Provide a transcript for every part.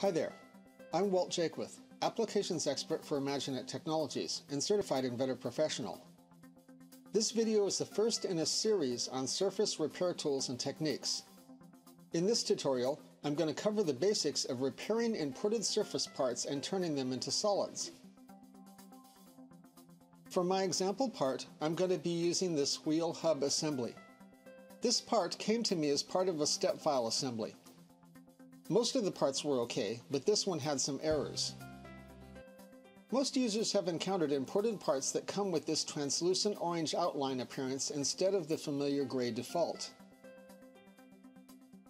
Hi there. I'm Walt Jaquith, Applications Expert for IMAGINiT Technologies and Certified Inventor Professional. This video is the first in a series on surface repair tools and techniques. In this tutorial, I'm going to cover the basics of repairing imported surface parts and turning them into solids. For my example part, I'm going to be using this wheel hub assembly. This part came to me as part of a step file assembly. Most of the parts were okay, but this one had some errors. Most users have encountered imported parts that come with this translucent orange outline appearance instead of the familiar gray default.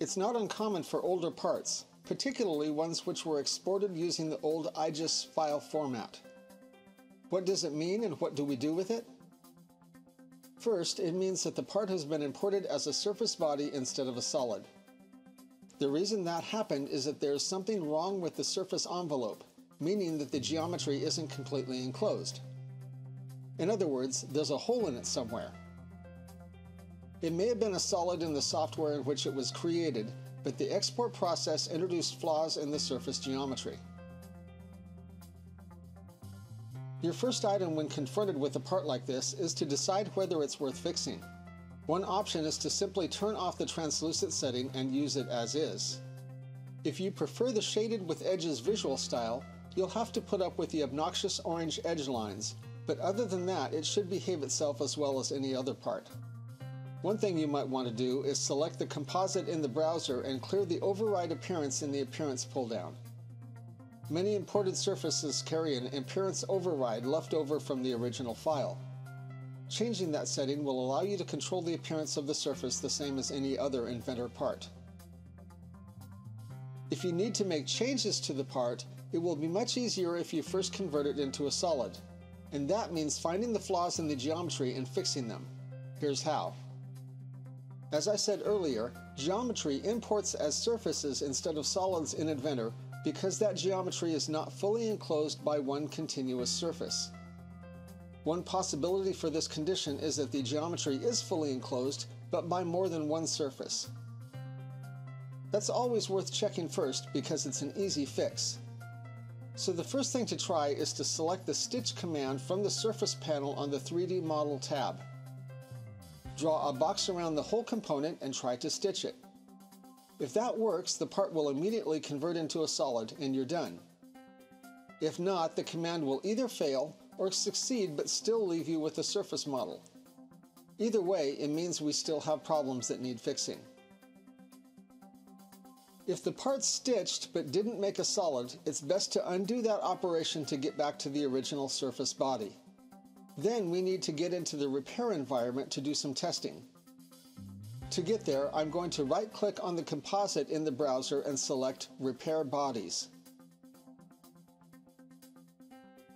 It's not uncommon for older parts, particularly ones which were exported using the old IGES file format. What does it mean and what do we do with it? First, it means that the part has been imported as a surface body instead of a solid. The reason that happened is that there is something wrong with the surface envelope, meaning that the geometry isn't completely enclosed. In other words, there's a hole in it somewhere. It may have been a solid in the software in which it was created, but the export process introduced flaws in the surface geometry. Your first item when confronted with a part like this is to decide whether it's worth fixing. One option is to simply turn off the translucent setting and use it as is. If you prefer the shaded with edges visual style, you'll have to put up with the obnoxious orange edge lines, but other than that it should behave itself as well as any other part. One thing you might want to do is select the composite in the browser and clear the override appearance in the appearance pull-down. Many imported surfaces carry an appearance override left over from the original file. Changing that setting will allow you to control the appearance of the surface the same as any other Inventor part. If you need to make changes to the part, it will be much easier if you first convert it into a solid. And that means finding the flaws in the geometry and fixing them. Here's how. As I said earlier, geometry imports as surfaces instead of solids in Inventor because that geometry is not fully enclosed by one continuous surface. One possibility for this condition is that the geometry is fully enclosed, but by more than one surface. That's always worth checking first because it's an easy fix. So the first thing to try is to select the Stitch command from the Surface panel on the 3D Model tab. Draw a box around the whole component and try to stitch it. If that works, the part will immediately convert into a solid and you're done. If not, the command will either fail or succeed but still leave you with a surface model. Either way, it means we still have problems that need fixing. If the part's stitched but didn't make a solid, it's best to undo that operation to get back to the original surface body. Then we need to get into the repair environment to do some testing. To get there, I'm going to right click on the composite in the browser and select Repair Bodies.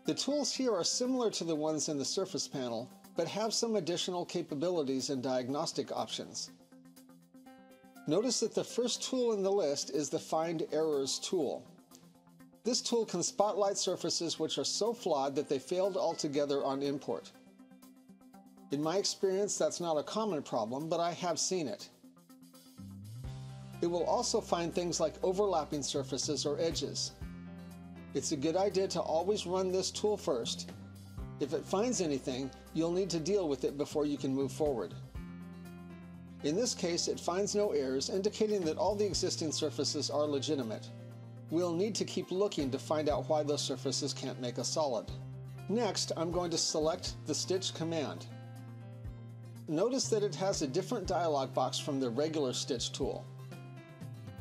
The tools here are similar to the ones in the Surface panel, but have some additional capabilities and diagnostic options. Notice that the first tool in the list is the Find Errors tool. This tool can spotlight surfaces which are so flawed that they failed altogether on import. In my experience, that's not a common problem, but I have seen it. It will also find things like overlapping surfaces or edges. It's a good idea to always run this tool first. If it finds anything, you'll need to deal with it before you can move forward. In this case, it finds no errors, indicating that all the existing surfaces are legitimate. We'll need to keep looking to find out why those surfaces can't make a solid. Next, I'm going to select the Stitch command. Notice that it has a different dialog box from the regular Stitch tool.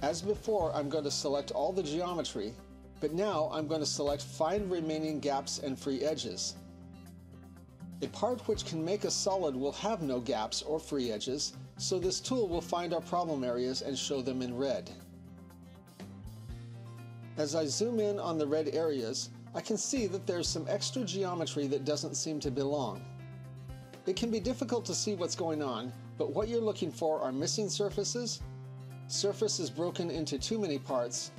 As before, I'm going to select all the geometry but now I'm going to select Find Remaining Gaps and Free Edges. A part which can make a solid will have no gaps or free edges, so this tool will find our problem areas and show them in red. As I zoom in on the red areas, I can see that there's some extra geometry that doesn't seem to belong. It can be difficult to see what's going on, but what you're looking for are missing surfaces, surfaces broken into too many parts,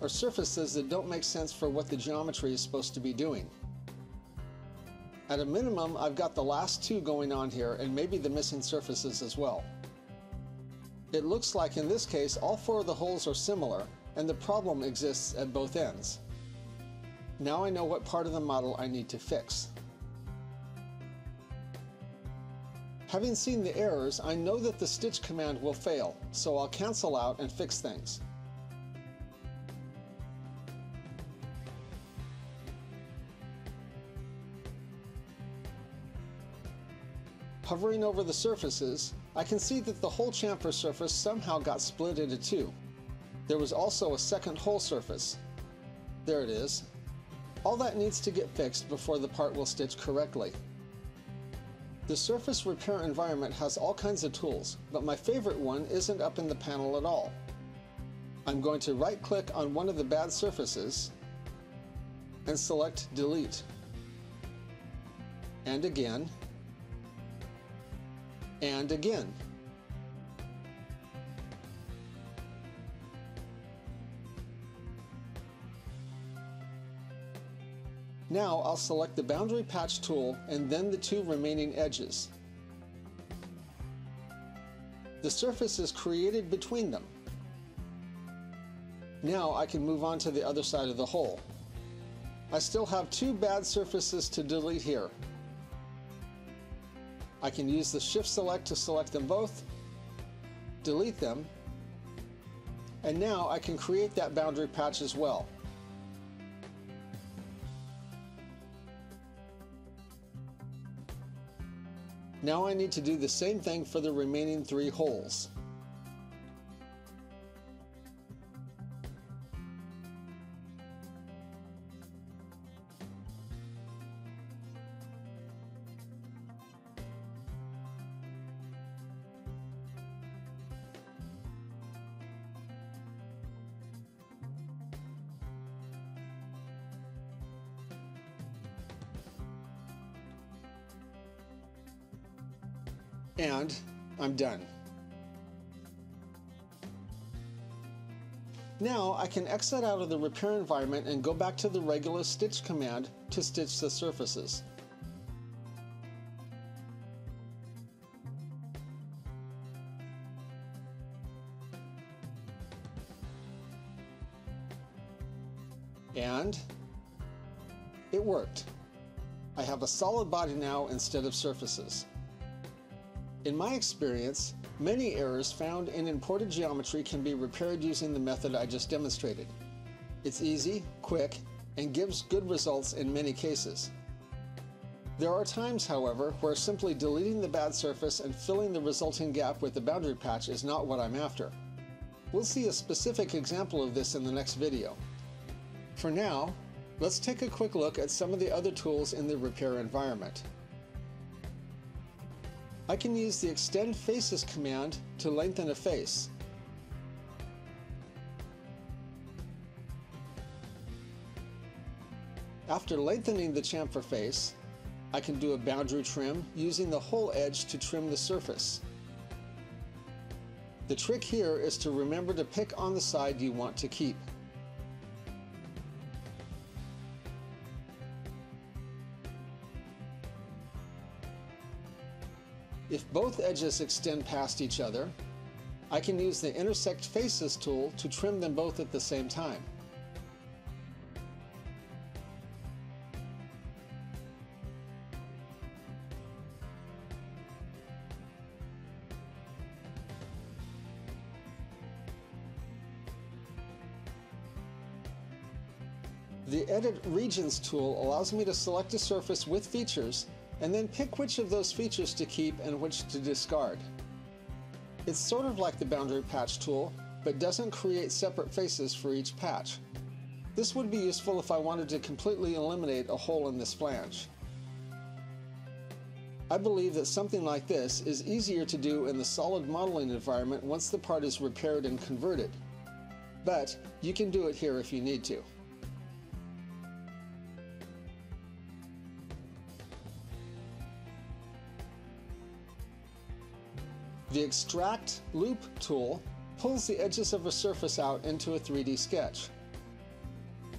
or surfaces that don't make sense for what the geometry is supposed to be doing. At a minimum, I've got the last two going on here and maybe the missing surfaces as well. It looks like in this case all four of the holes are similar, and the problem exists at both ends. Now I know what part of the model I need to fix. Having seen the errors, I know that the stitch command will fail, so I'll cancel out and fix things. Hovering over the surfaces, I can see that the whole chamfer surface somehow got split into two. There was also a second hole surface. There it is. All that needs to get fixed before the part will stitch correctly. The surface repair environment has all kinds of tools, but my favorite one isn't up in the panel at all. I'm going to right click on one of the bad surfaces and select delete. And again, and again. Now I'll select the boundary patch tool and then the two remaining edges. The surface is created between them. Now I can move on to the other side of the hole. I still have two bad surfaces to delete here. I can use the shift select to select them both, delete them, and now I can create that boundary patch as well. Now I need to do the same thing for the remaining three holes. And I'm done. Now I can exit out of the repair environment and go back to the regular stitch command to stitch the surfaces. And it worked. I have a solid body now instead of surfaces. In my experience, many errors found in imported geometry can be repaired using the method I just demonstrated. It's easy, quick, and gives good results in many cases. There are times, however, where simply deleting the bad surface and filling the resulting gap with the boundary patch is not what I'm after. We'll see a specific example of this in the next video. For now, let's take a quick look at some of the other tools in the repair environment. I can use the extend faces command to lengthen a face. After lengthening the chamfer face, I can do a boundary trim using the whole edge to trim the surface. The trick here is to remember to pick on the side you want to keep. If both edges extend past each other, I can use the Intersect Faces tool to trim them both at the same time. The Edit Regions tool allows me to select a surface with features and then pick which of those features to keep and which to discard. It's sort of like the boundary patch tool, but doesn't create separate faces for each patch. This would be useful if I wanted to completely eliminate a hole in this flange. I believe that something like this is easier to do in the solid modeling environment once the part is repaired and converted. But you can do it here if you need to. The Extract Loop tool pulls the edges of a surface out into a 3D sketch.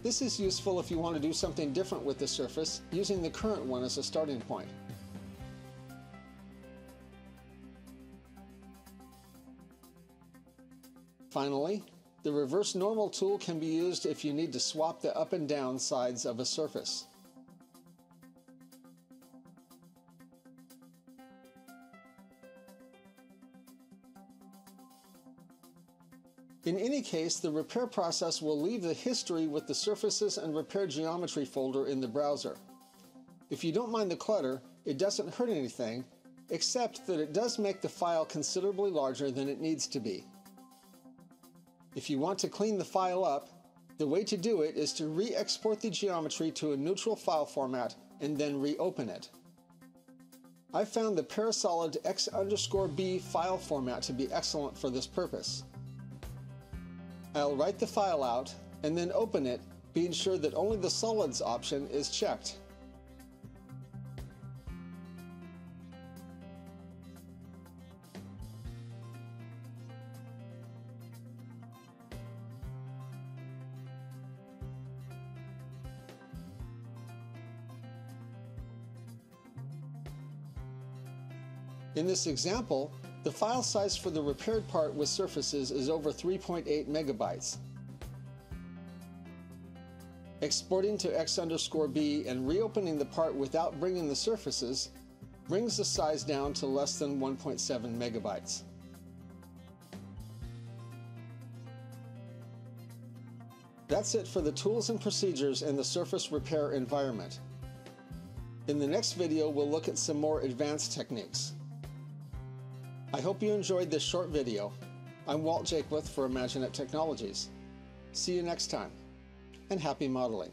This is useful if you want to do something different with the surface, using the current one as a starting point. Finally, The reverse normal tool can be used if you need to swap the up and down sides of a surface. In any case, the repair process will leave the history with the surfaces and repair geometry folder in the browser. If you don't mind the clutter, it doesn't hurt anything, except that it does make the file considerably larger than it needs to be. If you want to clean the file up, the way to do it is to re-export the geometry to a neutral file format and then reopen it. I found the Parasolid X underscore B file format to be excellent for this purpose. I'll write the file out and then open it, being sure that only the solids option is checked. In this example, the file size for the repaired part with surfaces is over 3.8 megabytes. Exporting to X underscore B and reopening the part without bringing the surfaces brings the size down to less than 1.7 megabytes. That's it for the tools and procedures in the surface repair environment. In the next video, we'll look at some more advanced techniques. I hope you enjoyed this short video. I'm Walt Jaquith for IMAGINiT Technologies. See you next time, and happy modeling.